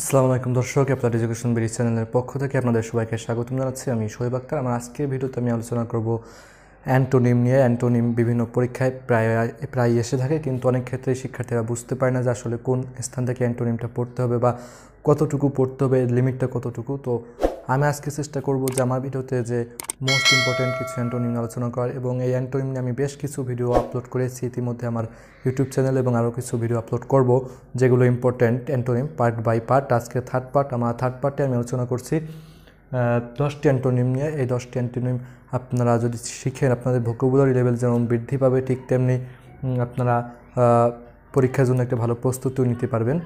আসসালামু আলাইকুম দর্শক আপনার এডুকেশন বেরি চ্যানেলের পক্ষ থেকে আপনাদের সবাইকে স্বাগতম জানাচ্ছি। আমি শোয়েব আক্তার। আমার আজকের ভিডিওতে আমি আলোচনা করব অ্যান্টোনিম নিয়ে। অ্যান্টোনিম বিভিন্ন পরীক্ষায় প্রায় প্রায় এসে থাকে, কিন্তু অনেক ক্ষেত্রে শিক্ষার্থীরা বুঝতে পারে না যে আসলে কোন স্থান থেকে অ্যান্টোনিমটা পড়তে হবে বা কতটুকু পড়তে হবে, লিমিটটা কতটুকু। তো আমি আজকে চেষ্টা করব যে আমার ভিডিওতে যে মোস্ট ইম্পর্ট্যান্ট কিছু অ্যান্টোনিম আলোচনা করার এবং এই অ্যান্টোনিম নিয়ে আমি বেশ কিছু ভিডিও আপলোড করেছি ইতিমধ্যে আমার ইউটিউব চ্যানেল এবং আরও কিছু ভিডিও আপলোড করব, যেগুলো important antonym part by part আজকে থার্ড পার্ট আমার থার্ড পার্টে আমি আলোচনা করছি দশটি অ্যান্টোনিম নিয়ে। এই দশটি অ্যান্টোনিম আপনারা যদি শিখেন, আপনাদের ভোকাবুলারি লেভেল যেমন বৃদ্ধি পাবে, ঠিক তেমনি আপনারা পরীক্ষার জন্য একটা ভালো প্রস্তুতিও নিতে পারবেন।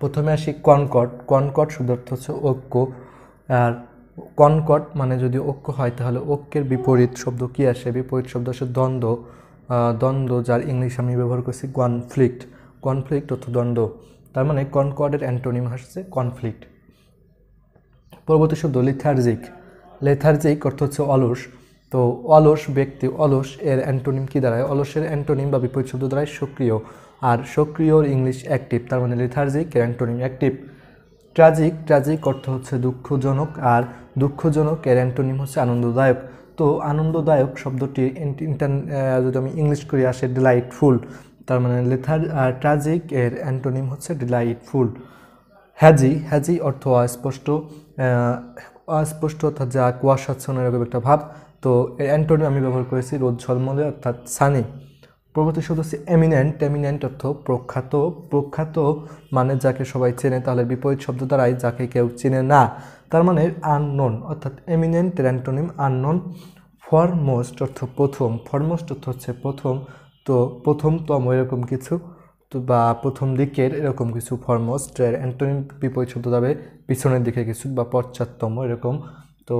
প্রথমে আসি কনকট কনকট শব্দ অর্থ হচ্ছে ঐক্য। কনকট মানে যদি ঐক্য হয়, তাহলে ঐক্যের বিপরীত শব্দ কি আসে? বিপরীত শব্দ আসে দ্বন্দ্ব। দ্বন্দ্ব যার ইংলিশ আমি ব্যবহার করছি কনফ্লিক্ট কনফ্লিক্ট অর্থ দ্বন্দ্ব। তার মানে কনকর্ডের অ্যান্টোনিম আসছে কনফ্লিক্ট পরবর্তী শব্দ লেথার্জিক লেথার্জিক অর্থ হচ্ছে অলস। তো অলস ব্যক্তি, অলস এর অ্যান্টোনিম কি দাঁড়ায়? অলসের অ্যান্টোনিম বা বিপরীত শব্দ দাঁড়ায় সক্রিয়। আর সক্রিয়র ইংলিশ অ্যাক্টিভ তার মানে লেথার্জিক এর অ্যান্টোনিম অ্যাক্টিভ ট্রাজিক ট্রাজিক অর্থ হচ্ছে দুঃখজনক আর দুঃখজনক এর অ্যান্টোনিম হচ্ছে আনন্দদায়ক। তো আনন্দদায়ক শব্দটি ইন্টার যদি আমি ইংলিশ করি আসে ডিলাইটফুল তার মানে লেথার ট্রাজিক এর অ্যান্টোনিম হচ্ছে ডিলাইটফুল হ্যাজি হ্যাজি অর্থ অস্পষ্ট অস্পষ্ট অর্থাৎ যা কুয়াশাচ্ছন্ন এরকম একটা ভাব। তো এর অ্যান্টোনিম আমি ব্যবহার করেছি রোদ ঝলমলে অর্থাৎ সানি পরবর্তী শব্দ হচ্ছে এমিনেন্ট এমিনেন্ট অর্থ প্রখ্যাত। প্রখ্যাত মানে যাকে সবাই চেনে, তাহলে বিপরীত শব্দ দ্বারাই যাকে কেউ চেনে না। তার মানে আননোন অর্থাৎ এমিনেন্ট অ্যান্টোনিম আননোন ফরমোস্ট অর্থ প্রথম। ফরমোস্ট অর্থ হচ্ছে প্রথম, তো প্রথমতম এরকম কিছু, তো বা প্রথম দিকের এরকম কিছু ফরমোস্ট অ্যান্টোনিম বিপরীত শব্দ যাবে, পিছনের দিকে কিছু বা পশ্চাৎতম এরকম। তো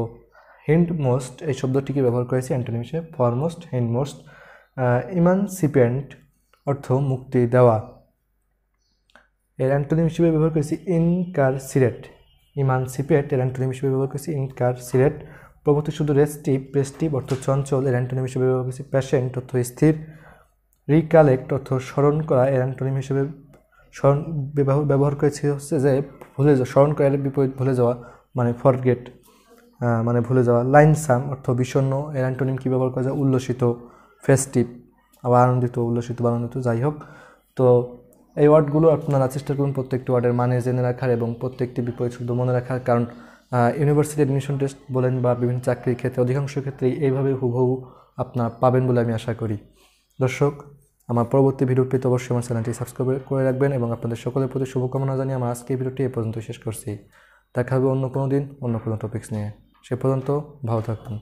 হিন্ডমোস্ট এই শব্দটিকে ব্যবহার করেছি অ্যান্টোনিম হিসেবে ফরমোস্ট হিন্ডমোস্ট ইমানসিপেন্ট অর্থ মুক্তি দেওয়া। এর অ্যান্টোনিম হিসেবে ব্যবহার করেছি ইনকারসিরেট। ইমানসিপেট এর অ্যান্টোনিম হিসেবে ব্যবহার করেছি ইনকারসিরেট। পরবর্তী শুধু রেস্টিভ রেস্টিভ অর্থ চঞ্চল, এর অ্যান্টোনিম হিসেবে ব্যবহার করেছি প্যাশেন্ট অর্থ স্থির। রিকালেক্ট অর্থ স্মরণ করা, এর অ্যান্টোনিম হিসেবে স্মরণ ব্যবহার করেছি হচ্ছে যে ভুলে যাওয়া, স্মরণ করা, এর বিপরীত ভুলে যাওয়া মানে ফরগেট মানে ভুলে যাওয়া। লাইনসাম অর্থ বিষণ্ণ, এর অ্যান্টোনিম কী ব্যবহার করা যায়? উল্লসিত। ফেস্টিভ আবার আনন্দিত উল্লসিত বা আনন্দিত, যাই হোক। তো এই ওয়ার্ডগুলো আপনারা চেষ্টা করুন প্রত্যেকটি ওয়ার্ডের মানে জেনে রাখার এবং প্রত্যেকটি বিপরীত শব্দ মনে রাখার। কারণ ইউনিভার্সিটি অ্যাডমিশন টেস্ট বলেন বা বিভিন্ন চাকরির ক্ষেত্রে, অধিকাংশ ক্ষেত্রেই এইভাবে হুবহু আপনার পাবেন বলে আমি আশা করি। দর্শক, আমার পরবর্তী ভিডিও পেতে অবশ্যই আমার চ্যানেলটি সাবস্ক্রাইব করে রাখবেন এবং আপনাদের সকলের প্রতি শুভকামনা জানিয়ে আমার আজকে এই ভিডিওটি এ পর্যন্ত শেষ করছি। দেখা হবে অন্য কোনো দিন, অন্য কোনো টপিক্স নিয়ে। সে পর্যন্ত ভালো থাকুন।